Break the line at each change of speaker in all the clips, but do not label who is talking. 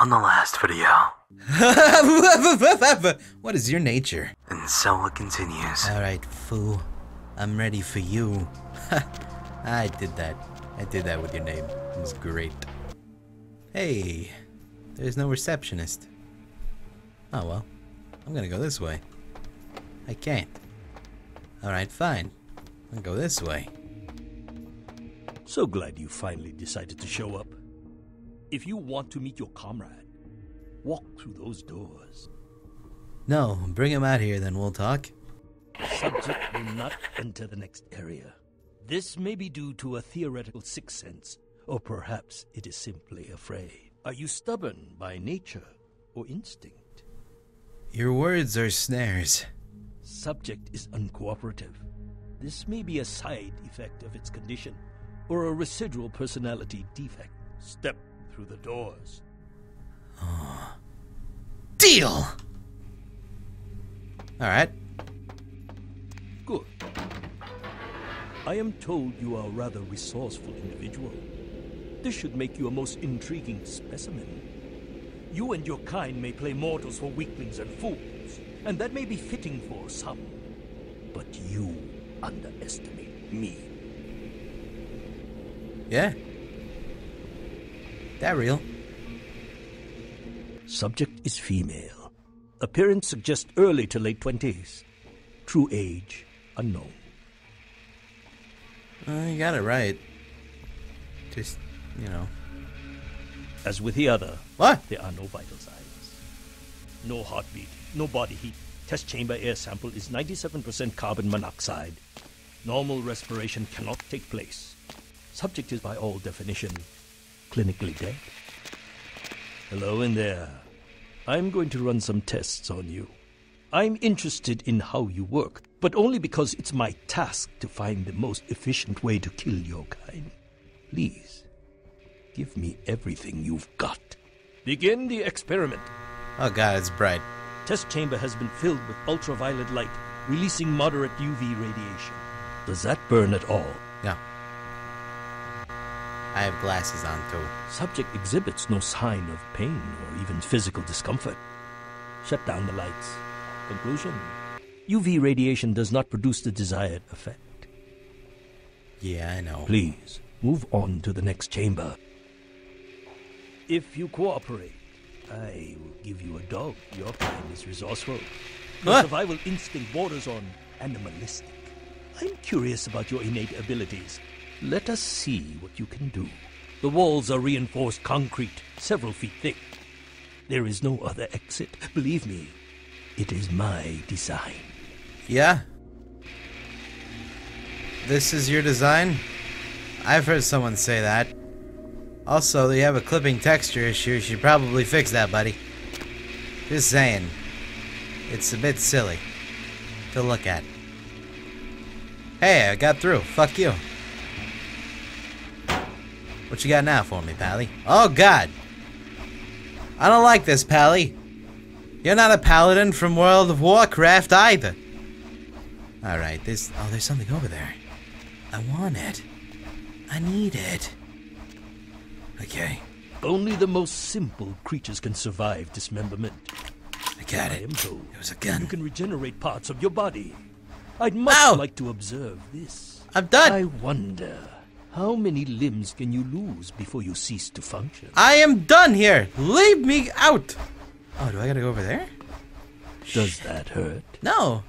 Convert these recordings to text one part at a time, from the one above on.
On the last video,
what is your nature?
and so it continues.
Alright, fool. I'm ready for you. I did that. I did that with your name. It was great. Hey, there's no receptionist. Oh well. I'm gonna go this way. I can't. Alright, fine. I'll go this way.
So glad you finally decided to show up. If you want to meet your comrade, walk through those doors.
No, bring him out here, then we'll talk.
Subject will not enter the next area. This may be due to a theoretical sixth sense, or perhaps it is simply afraid. Are you stubborn by nature or instinct?
Your words are snares.
Subject is uncooperative. This may be a side effect of its condition, or a residual personality defect. Step through the doors.
Deal! Alright.
Good. I am told you are a rather resourceful individual. This should make you a most intriguing specimen. You and your kind may play mortals for weaklings and fools, and that may be fitting for some. But you underestimate me.
Yeah. That real?
Subject is female. Appearance suggests early to late twenties. True age unknown.
Uh, you got it right. Just, you know.
As with the other,
What?
there are no vital signs. No heartbeat, no body heat. Test chamber air sample is 97% carbon monoxide. Normal respiration cannot take place. Subject is, by all definition, clinically dead. Hello in there. I'm going to run some tests on you. I'm interested in how you work, but only because it's my task to find the most efficient way to kill your kind. Please, give me everything you've got. Begin the experiment.
Oh god, it's bright.
Test chamber has been filled with ultraviolet light, releasing moderate UV radiation. Does that burn at all?
No. I have glasses on too.
Subject exhibits no sign of pain or even physical discomfort. Shut down the lights. Conclusion UV radiation does not produce the desired effect.
Yeah, I know.
Please, move on to the next chamber. If you cooperate, I will give you a dog. Your kind is resourceful. Your
What?
survival instinct borders on animalistic. I'm curious about your innate abilities. Let us see what you can do. The walls are reinforced concrete, several feet thick. There is no other exit. Believe me, it is my design.
Yeah? This is your design? I've heard someone say that. Also, you have a clipping texture issue. You should probably fix that, buddy. Just saying. It's a bit silly to look at. Hey, I got through. Fuck you. What you got now for me, Pally? Oh, God. I don't like this, Pally. You're not a paladin from World of Warcraft either. Alright, this. Oh, there's something over there. I want it. I need it. Okay,
Only the most simple creatures can survive dismemberment.
I got
I
it.
am told
It was a
you can regenerate parts of your body. I'd much
Ow!
like to observe this.
I'm done.
I wonder how many limbs can you lose before you cease to function?
I am done here. Leave me out. Oh, do I gotta go over there?
Does that hurt?
No.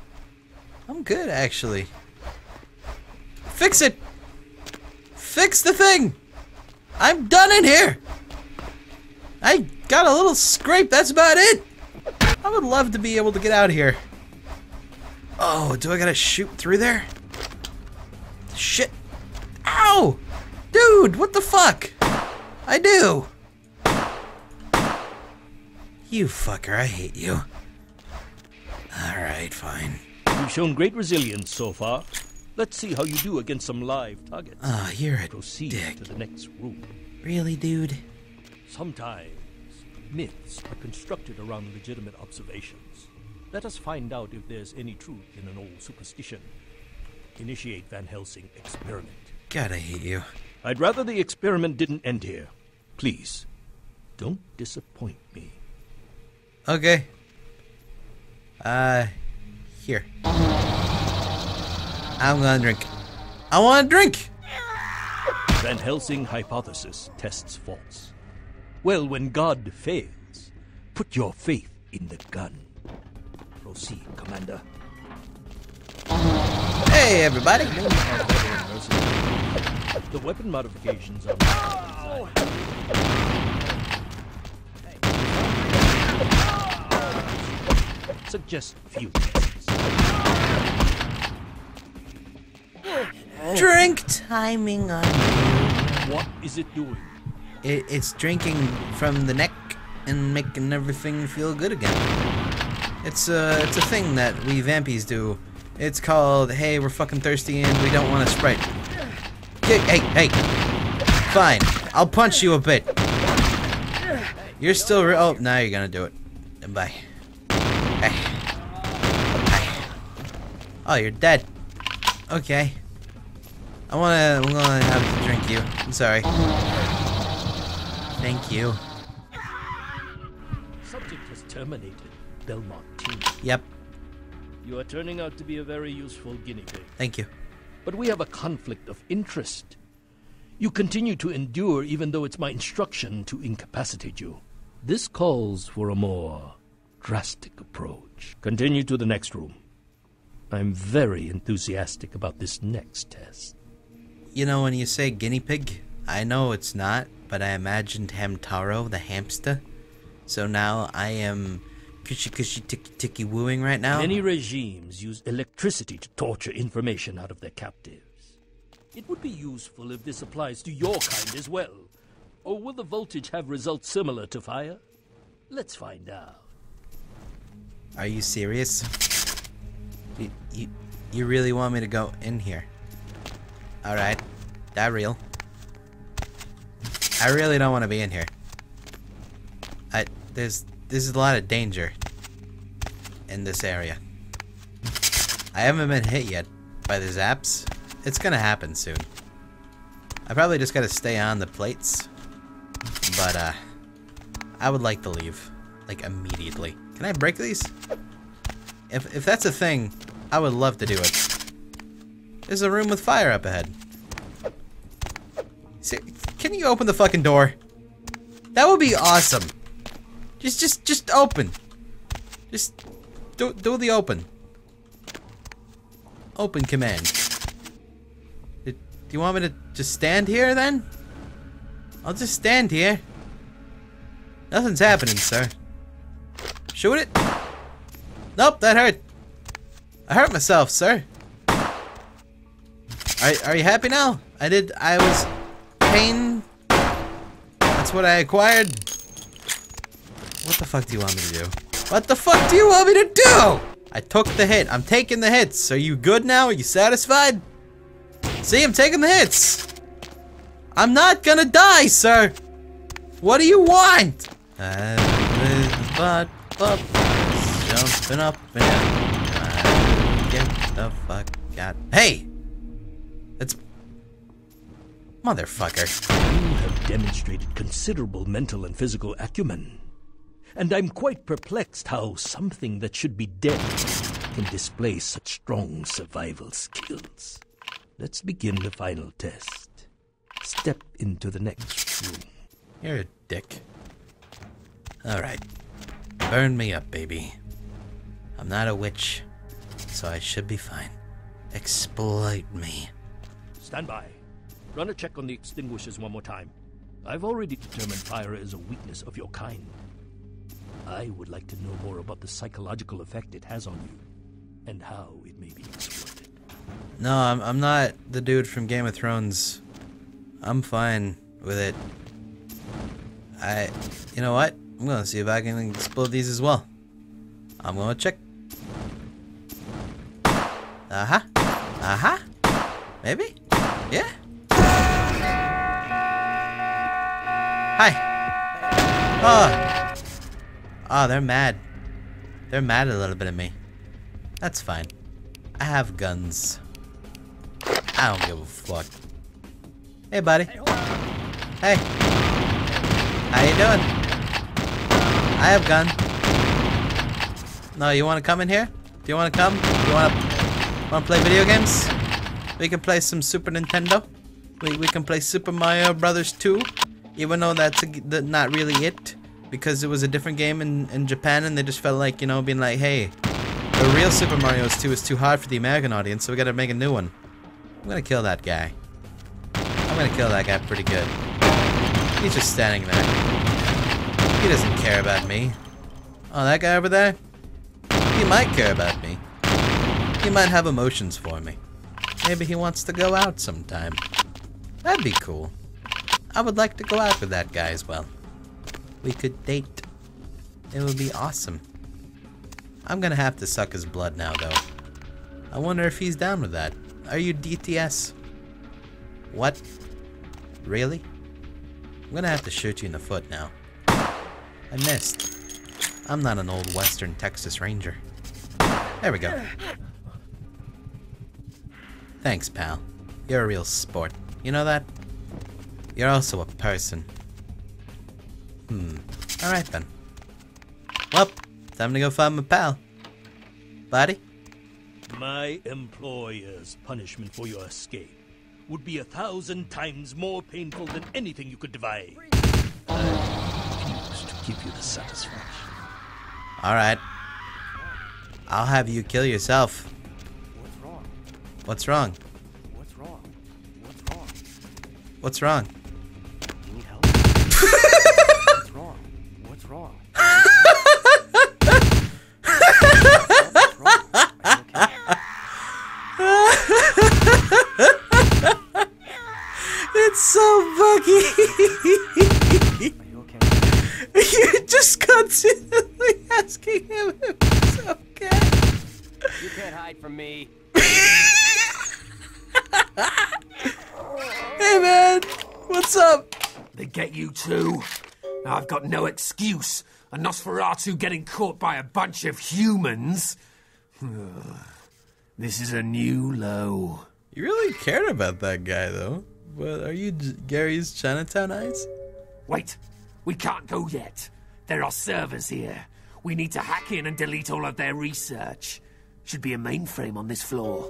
I'm good, actually. Fix it. Fix the thing. I'm done in here. I got a little scrape. That's about it. I would love to be able to get out of here. Oh, do I gotta shoot through there? Shit. Ow! Dude, what the fuck? I do. You fucker, I hate you. Alright, fine.
You've shown great resilience so far. Let's see how you do against some live targets.
Ah, you're a
Proceed
dick.
to the next room.
Really, dude?
Sometimes myths are constructed around legitimate observations. Let us find out if there's any truth in an old superstition. Initiate Van Helsing experiment.
God, I hate you.
I'd rather the experiment didn't end here. Please, Don't disappoint me.
Okay. Uh, here. I'm gonna drink. I want to drink.
Van Helsing hypothesis tests false. Well, when God fails, put your faith in the gun. Proceed, Commander.
Hey, everybody.
Men are better mercenaries. The weapon modifications are. Suggest few.
Drink timing on.
What is it doing?
It, it's drinking from the neck and making everything feel good again. It's a it's a thing that we vampies do. It's called Hey, we're fucking thirsty and we don't want a sprite. Hey, hey, hey. Fine. I'll punch you a bit. You're still re- oh now you're gonna do it. Bye. Hey. Hey. Oh, you're dead. Okay. I wanna I'm gonna have to drink you. I'm sorry. Thank you.
Subject has terminated. Belmont.
Yep.
You are turning out to be a very useful guinea pig.
Thank you.
But we have a conflict of interest. You continue to endure even though it's my instruction to incapacitate you. This calls for a more drastic approach. Continue to the next room. I'm very enthusiastic about this next test.
You know when you say guinea pig, I know it's not, but I imagined Hamtaro, the hamster. So now I am cushy cushy ticky ticky wooing right now.
Many regimes use electricity to torture information out of their captives. It would be useful if this applies to your kind as well. Or will the voltage have results similar to fire? Let's find out.
Are you serious? You, you, you really want me to go in here? Alright. That real. I really don't want to be in here. I there's there's a lot of danger in this area. I haven't been hit yet by the zaps. It's gonna happen soon. I probably just gotta stay on the plates. But uh I would like to leave. Like immediately. Can I break these? If if that's a thing, I would love to do it. There's a room with fire up ahead. See, can you open the fucking door? That would be awesome. Just just just open. Just do do the open. Open command. Do you want me to just stand here then? I'll just stand here. Nothing's happening, sir. Shoot it. Nope, that hurt. I hurt myself, sir. Are, are you happy now? I did, I was pain. That's what I acquired. What the fuck do you want me to do? What the fuck do you want me to do? I took the hit. I'm taking the hits. Are you good now? Are you satisfied? See, I'm taking the hits. I'm not gonna die, sir. What do you want? But, but, jumping up and. Get the fuck out. Hey! That's... Motherfucker.
You have demonstrated considerable mental and physical acumen. And I'm quite perplexed how something that should be dead can display such strong survival skills. Let's begin the final test. Step into the next room.
You're a dick. Alright. Burn me up, baby. I'm not a witch, so I should be fine. Exploit me.
Stand by. Run a check on the extinguishers one more time. I've already determined fire is a weakness of your kind. I would like to know more about the psychological effect it has on you and how it may be exploited.
No, I'm, I'm not the dude from Game of Thrones. I'm fine with it. I, you know what? I'm gonna see if I can explode these as well. I'm gonna check. Uh-huh. Uh-huh. Maybe? Yeah? Hi. Oh. Oh, they're mad. They're mad a little bit at me. That's fine. I have guns. I don't give a fuck. Hey, buddy. Hey. How you doing? I have gun. No, you want to come in here? Do you want to come? You want to want to play video games? We can play some Super Nintendo. We, we can play Super Mario Brothers 2, even though that's a, not really it, because it was a different game in, in Japan, and they just felt like, you know, being like, hey, the real Super Mario 2 is too hard for the American audience, so we gotta make a new one. I'm gonna kill that guy. I'm gonna kill that guy pretty good. He's just standing there. He doesn't care about me. Oh, that guy over there? He might care about me. He might have emotions for me. Maybe he wants to go out sometime. That'd be cool. I would like to go out with that guy as well. We could date. It would be awesome. I'm gonna have to suck his blood now, though. I wonder if he's down with that. Are you DTS? What? Really? I'm gonna have to shoot you in the foot now. I missed. I'm not an old western Texas Ranger. There we go. Thanks, pal. You're a real sport. You know that? You're also a person. Hmm. Alright then. Well, time to go find my pal. Buddy?
My employer's punishment for your escape would be a thousand times more painful than anything you could devise. I refuse to give you the satisfaction.
Alright. I'll have you kill yourself.
What's wrong?
What's wrong?
What's wrong? What's wrong?
What's wrong?
You okay?
You're just constantly asking him if it's okay.
You can't hide from me.
Hey man, what's up?
They get you too. Now I've got no excuse. A Nosferatu getting caught by a bunch of humans. this is a new low.
You really cared about that guy though. But are you Gary's Chinatown eyes?
Wait, we can't go yet. There are servers here. We need to hack in and delete all of their research. Should be a mainframe on this floor.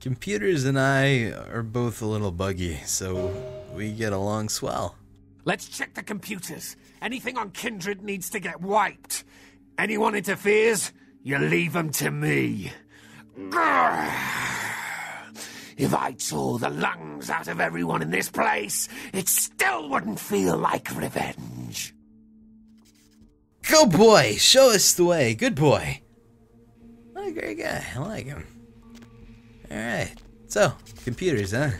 Computers and I are both a little buggy, so we get along swell.
Let's check the computers. Anything on Kindred needs to get wiped. Anyone interferes, you leave them to me. Grrr. If I tore the lungs out of everyone in this place, it still wouldn't feel like revenge.
Go boy, show us the way. Good boy. What a great guy. I like him. Alright. So, computers, huh?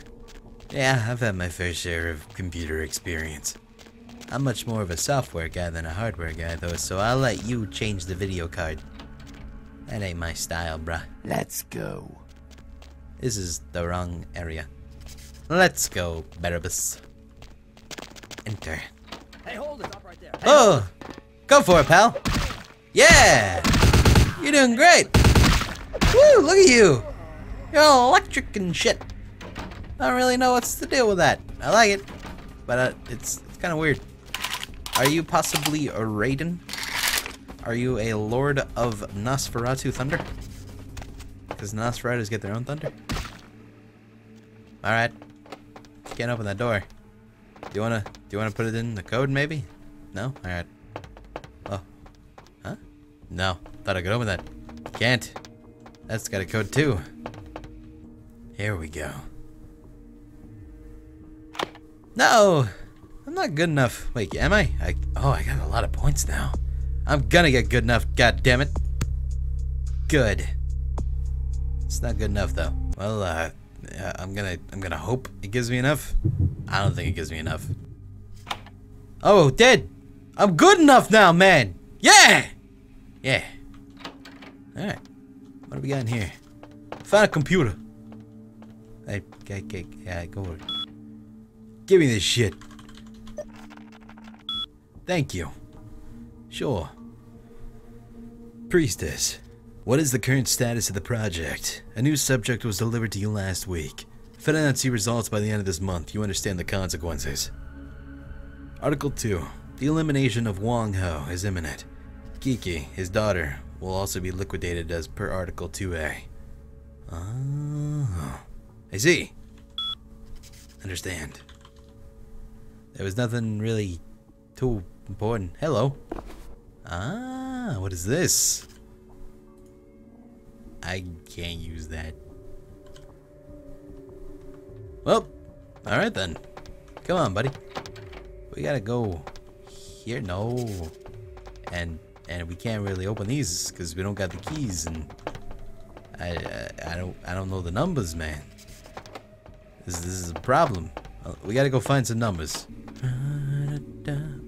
Yeah, I've had my fair share of computer experience. I'm much more of a software guy than a hardware guy, though, so I'll let you change the video card. That ain't my style, bruh.
Let's go.
This is the wrong area. Let's go, Barabus. Enter.
Hey, hold it. Stop right there.
Oh! Go for it, pal! Yeah! You're doing great! Woo! Look at you! You're all electric and shit. I don't really know what's the deal with that. I like it, but uh, it's, it's kind of weird. Are you possibly a Raiden? Are you a Lord of Nosferatu Thunder? Because Nosferatus get their own thunder? Alright. Can't open that door. Do you wanna do you wanna put it in the code maybe? No? Alright. Oh. Huh? No. Thought I could open that. Can't. That's got a code too. Here we go. No! I'm not good enough. Wait, am I? I oh I got a lot of points now. I'm gonna get good enough, god damn it. Good. It's not good enough though. Well, uh, yeah, I'm gonna I'm gonna hope it gives me enough. I don't think it gives me enough. Oh, dead. I'm good enough now, man. Yeah. Yeah. All right. What do we got in here? Found a computer. Hey, okay, okay, yeah, go over. Give me this shit. Thank you. Sure. Priestess, what is the current status of the project? A new subject was delivered to you last week. If I do not see results by the end of this month, you understand the consequences. Article 2. The elimination of Wong Ho is imminent. Kiki, his daughter, will also be liquidated as per Article 2A. Oh. I see. Understand. There was nothing really too important. Hello. Ah, what is this? I can't use that. Well, alright then. Come on, buddy. We gotta go here. No. And and we can't really open these because we don't got the keys and I, I I don't I don't know the numbers, man. This this is a problem. Uh, We gotta go find some numbers.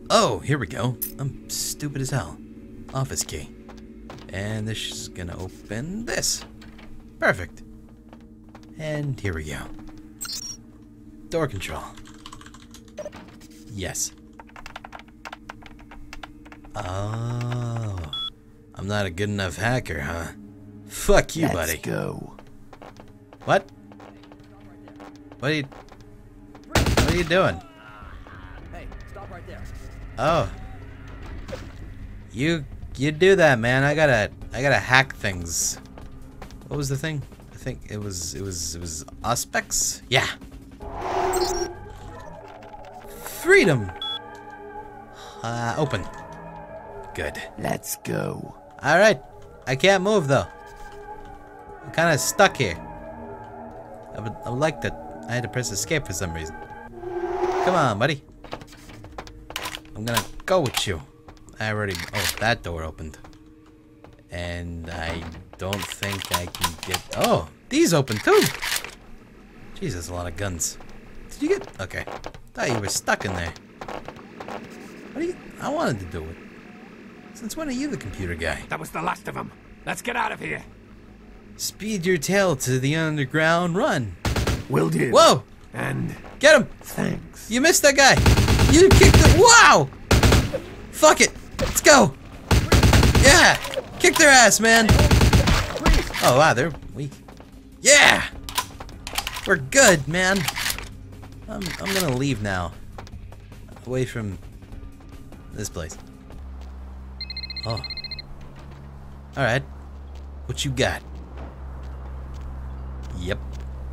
Oh, here we go. I'm stupid as hell. Office key. And this is gonna open this. Perfect. And here we go. Door control. Yes. Oh. I'm not a good enough hacker, huh? Fuck you,
Let's
buddy.
go.
What? What are you... What are you doing?
Hey, stop right there.
Oh. You you do that, man. I gotta I gotta hack things. What was the thing? I think it was it was it was Auspex? Yeah. Freedom. Uh open. Good.
Let's go.
Alright. I can't move though. I'm kinda stuck here. I would I would like that I had to press escape for some reason. Come on, buddy. I'm gonna go with you. I already. Oh, that door opened. And I don't think I can get. Oh, these open too! Jesus, a lot of guns. Did you get. Okay. Thought you were stuck in there. What do you. I wanted to do it. Since when are you the computer guy?
That was the last of them. Let's get out of here.
Speed your tail to the underground run.
Will do.
Whoa!
And
Get him!
thanks.
You missed that guy! You kicked it! Wow! Fuck it! Go! Yeah! Kick their ass, man! Oh, wow, they're weak. Yeah! We're good, man! I'm, I'm gonna leave now. Away from this place. Oh. Alright. What you got? Yep.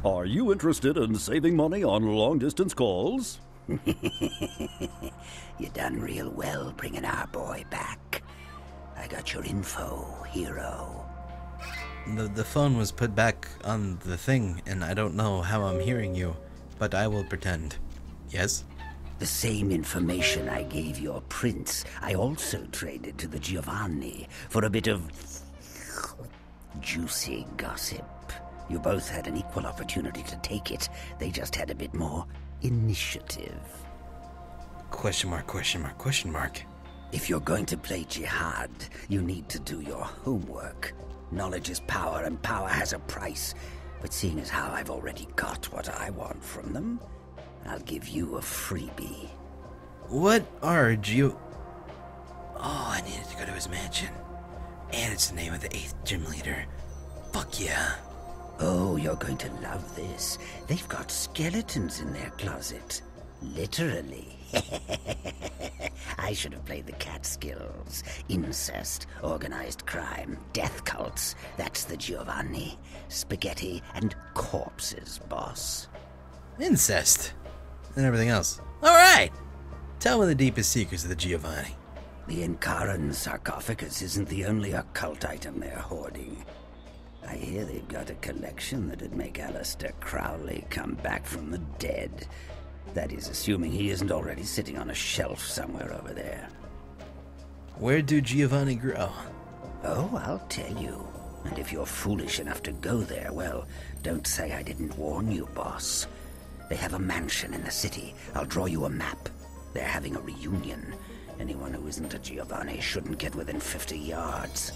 Are you interested in saving money on long distance calls?
You done real well bringing our boy back. I got your info, hero.
The, the phone was put back on the thing, and I don't know how I'm hearing you, but I will pretend. Yes?
The same information I gave your prince, I also traded to the Giovanni for a bit of juicy gossip. You both had an equal opportunity to take it. They just had a bit more initiative.
Question mark, question mark, question mark.
If you're going to play Jyhad, you need to do your homework. Knowledge is power, and power has a price. But seeing as how I've already got what I want from them, I'll give you a freebie.
What are you? Oh, I needed to go to his mansion. And it's the name of the 8th gym leader. Fuck yeah.
Oh, you're going to love this. They've got skeletons in their closet. Literally. I should have played the cat skills. Incest, organized crime, death cults. That's the Giovanni. Spaghetti and corpses, boss.
Incest. And everything else. Alright! Tell me the deepest secrets of the Giovanni.
The Ankaran sarcophagus isn't the only occult item they're hoarding. I hear they've got a collection that'd make Aleister Crowley come back from the dead. That is, assuming he isn't already sitting on a shelf somewhere over there.
Where do Giovanni grow?
Oh, I'll tell you. And if you're foolish enough to go there, well, don't say I didn't warn you, boss. They have a mansion in the city. I'll draw you a map. They're having a reunion. Anyone who isn't a Giovanni shouldn't get within 50 yards.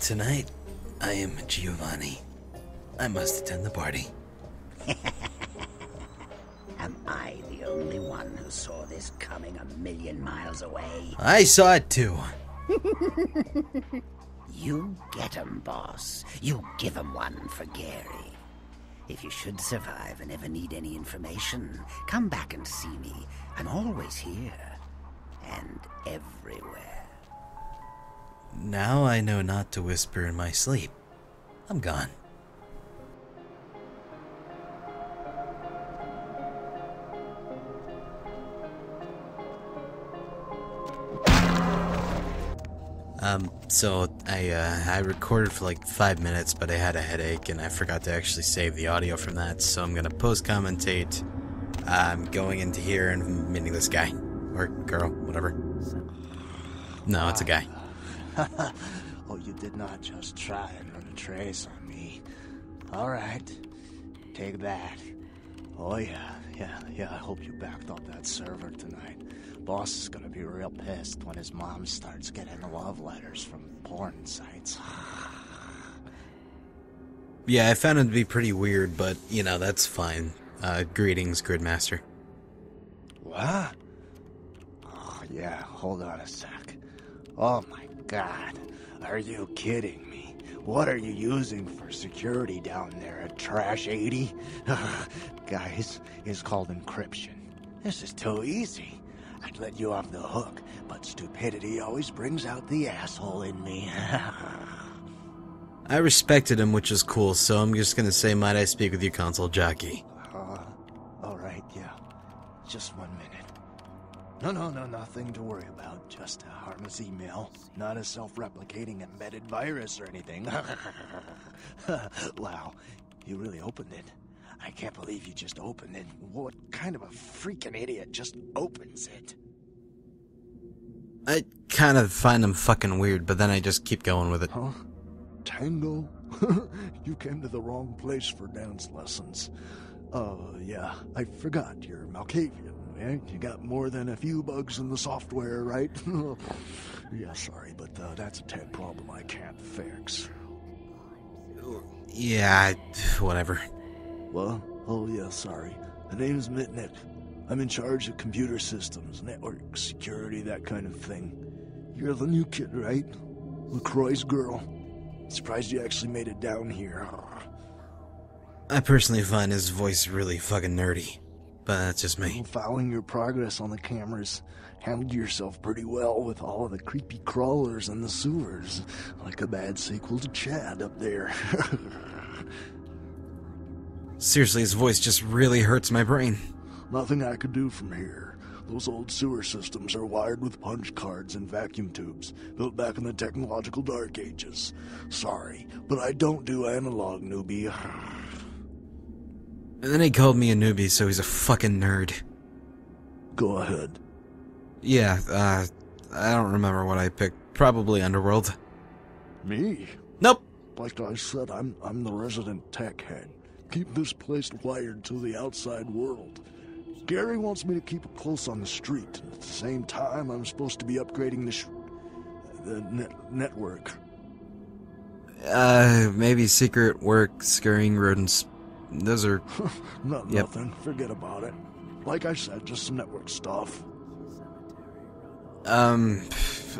Tonight, I am Giovanni. I must attend the party.
Am I the only one who saw this coming a million miles away?
I saw it too.
You get 'em, boss. You give 'em one for Gary. If you should survive and ever need any information, come back and see me. I'm always here. and everywhere.
Now I know not to whisper in my sleep. I'm gone. Um, so I uh, I recorded for like five minutes, but I had a headache and I forgot to actually save the audio from that. So I'm gonna post commentate. Um, going into here and meeting this guy or girl, whatever. No, it's a guy.
oh, you did not just try and run a trace on me. All right, take that. Oh yeah, yeah, yeah. I hope you backed up that server tonight. Boss is gonna be real pissed when his mom starts getting love letters from porn sites.
Yeah, I found it to be pretty weird, but you know that's fine. Uh, greetings, Gridmaster.
What? Oh, yeah, hold on a sec. Oh my god. Are you kidding me? What are you using for security down there at Trash 80? Guys, it's called encryption. This is too easy. I'd let you off the hook, but stupidity always brings out the asshole in me.
I respected him, which is cool, so I'm just gonna say, might I speak with you, console jockey?
Uh, all right, yeah. Just one minute. No, no, no, nothing to worry about. Just a harmless email. Not a self-replicating embedded virus or anything. wow, you really opened it. I can't believe you just opened it. What kind of a freaking idiot just opens it?
I kind of find them fucking weird, but then I just keep going with it.
Huh? Tango? you came to the wrong place for dance lessons. Uh, yeah, I forgot you're Malkavian, eh? You got more than a few bugs in the software, right? yeah, sorry, but uh, that's a tech problem I can't fix.
Yeah, whatever.
Well, oh yeah, sorry. The name's Mitnick. I'm in charge of computer systems, network security, that kind of thing. You're the new kid, right? LaCroix's girl. Surprised you actually made it down here.
I personally find his voice really fucking nerdy, but that's just me.
Following your progress on the cameras, handled yourself pretty well with all of the creepy crawlers and the sewers. Like a bad sequel to Chad up there.
Seriously, his voice just really hurts my brain.
Nothing I could do from here. Those old sewer systems are wired with punch cards and vacuum tubes, built back in the technological dark ages. Sorry, but I don't do analog, newbie.
And then he called me a newbie, so he's a fucking nerd.
Go ahead.
Yeah, uh, I don't remember what I picked. Probably Underworld.
Me?
Nope.
Like I said, I'm I'm the resident tech head. Keep this place wired to the outside world. Gary wants me to keep it close on the street. and At the same time, I'm supposed to be upgrading the the net- network.
Uh, maybe secret work, scurrying rodents. Those are.
Not
Yep.
nothing. Forget about it. Like I said, just some network stuff.
Um,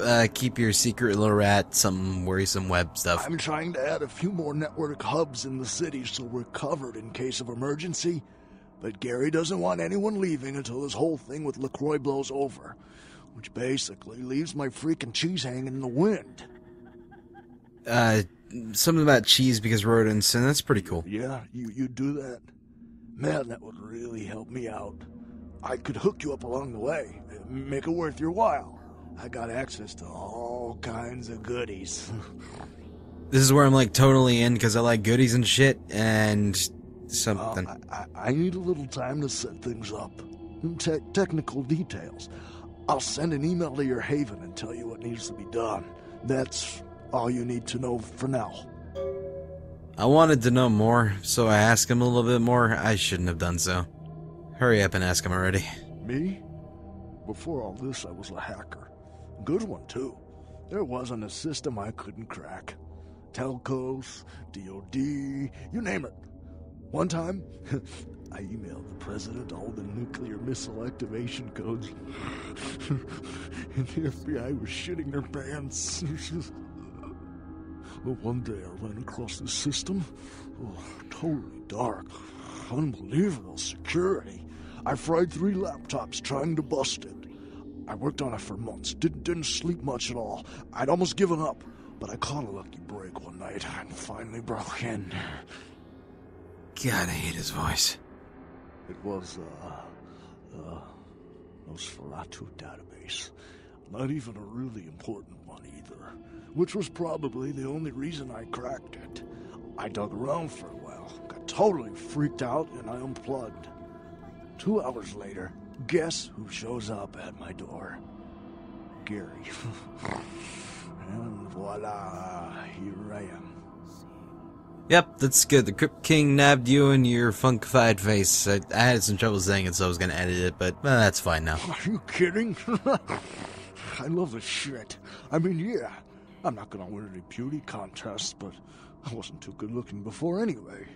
uh, keep your secret little rat, some worrisome web stuff.
I'm trying to add a few more network hubs in the city so we're covered in case of emergency. But Gary doesn't want anyone leaving until this whole thing with LaCroix blows over. Which basically leaves my freaking cheese hanging in the wind.
Uh, something about cheese because rodents, and that's pretty cool.
Yeah, you, you do that? Man, that would really help me out. I could hook you up along the way, make it worth your while. I got access to all kinds of goodies.
This is where I'm like totally in because I like goodies and shit, and
Uh,
something.
I, I, I need a little time to set things up. Te- technical details. I'll send an email to your haven and tell you what needs to be done. That's all you need to know for now.
I wanted to know more, so I asked him a little bit more. I shouldn't have done so. Hurry up and ask him already.
Me? Before all this, I was a hacker. Good one, too. There wasn't a system I couldn't crack. Telcos, DoD, you name it. One time, I emailed the president all the nuclear missile activation codes. and the FBI was shitting their pants. But one day I ran across this system. Oh, totally dark. Unbelievable security. I fried three laptops trying to bust it. I worked on it for months. Didn't didn't sleep much at all. I'd almost given up, but I caught a lucky break one night and finally broke in.
God, I hate his voice.
It was uh, uh, Nosferatu database. Not even a really important one either, which was probably the only reason I cracked it. I dug around for a while, got totally freaked out, and I unplugged. Two hours later, guess who shows up at my door? Gary. and voila, here I am.
Yep, that's good. The Crypt King nabbed you in your funkified face. I, I had some trouble saying it, so I was gonna edit it, but well, that's fine now.
Are you kidding? I love the shit. I mean, yeah, I'm not gonna win any beauty contests, but I wasn't too good looking before anyway.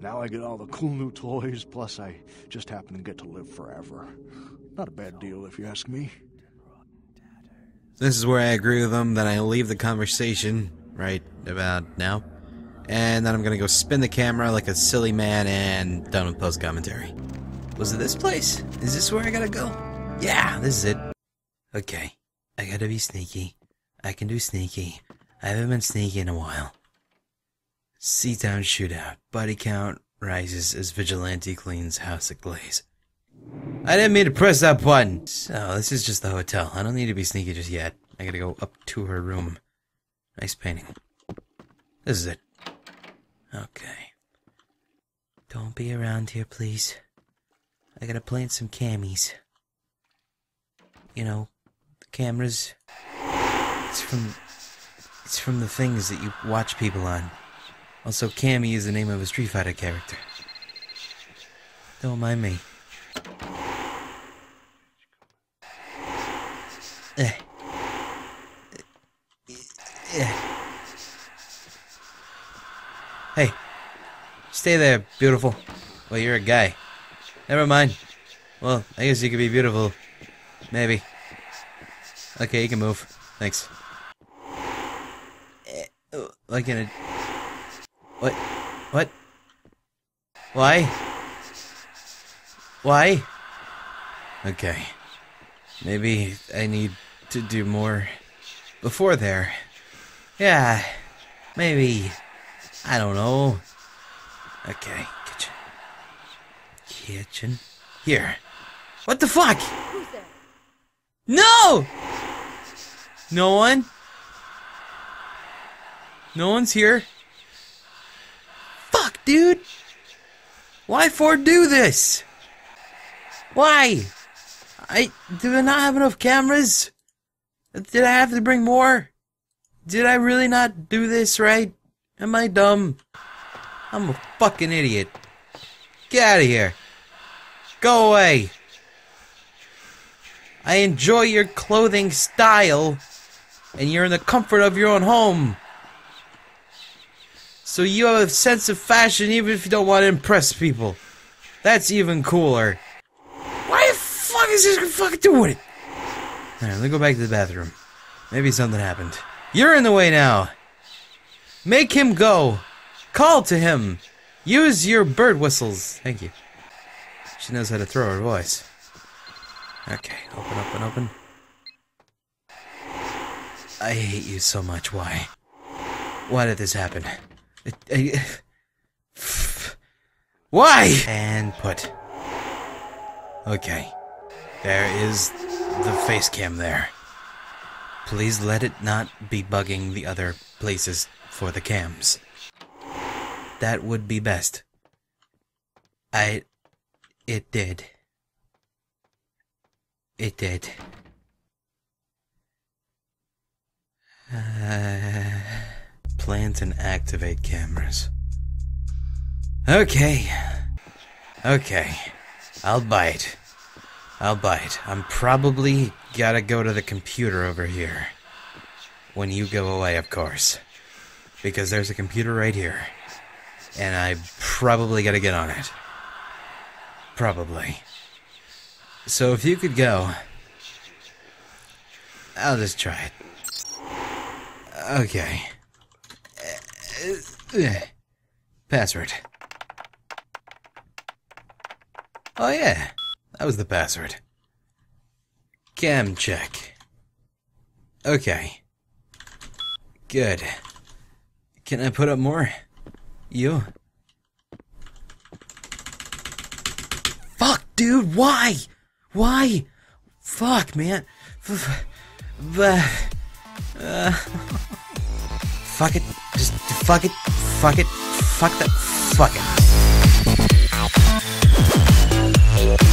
Now I get all the cool new toys, plus I just happen to get to live forever. Not a bad deal if you ask me.
This is where I agree with him. Then I leave the conversation right about now, and then I'm gonna go spin the camera like a silly man and done with post commentary. Was it this place? Is this where I gotta go? Yeah, this is it. Okay, I gotta be sneaky. I can do sneaky. I haven't been sneaky in a while. Seatown shootout. Body count rises as vigilante cleans house at Glaze. I didn't mean to press that button. So, this is just the hotel. I don't need to be sneaky just yet. I gotta go up to her room. Nice painting. This is it. Okay. Don't be around here, please. I gotta plant some camis. You know, cameras. It's from. It's from the things that you watch people on. Also, Cammy is the name of a Street Fighter character. Don't mind me. Eh. Eh. Hey, stay there, beautiful. Well, you're a guy. Never mind. Well, I guess you could be beautiful. Maybe. Okay, you can move. Thanks. Eh, Like in a. What? What? Why? Why? Okay. Maybe I need to do more before there. Yeah. Maybe. I don't know. Okay, kitchen. Kitchen. Here. What the fuck? No! No one? No one's here? Fuck, dude! Why for do this? Why? I do I not have enough cameras? Did I have to bring more? Did I really not do this right? Am I dumb? I'm a fucking idiot. Get out of here. Go away. I enjoy your clothing style, and you're in the comfort of your own home. So you have a sense of fashion even if you don't want to impress people. That's even cooler. Why the fuck is this fucking doing it? Alright, let me go back to the bathroom. Maybe something happened. You're in the way now. Make him go. Call to him. Use your bird whistles. Thank you. She knows how to throw her voice. Okay, open, open, open. I hate you so much. Why? Why did this happen? Why? And put. Okay. There is the face cam there. Please let it not be bugging the other places for the cams. That would be best. I. It did. It did. Uh, plant and activate cameras. Okay. Okay. I'll bite. I'll bite. I'm probably gotta go to the computer over here. When you go away, of course. Because there's a computer right here. And I probably gotta get on it. Probably. So if you could go. I'll just try it. Okay. Uh, Password. Oh, yeah. That was the password. Cam check. Okay. Good. Can I put up more? You? Fuck, dude, why? Why? Fuck, man. F- uh, fuck it. Just fuck it. Fuck it. Fuck that. Fuck it.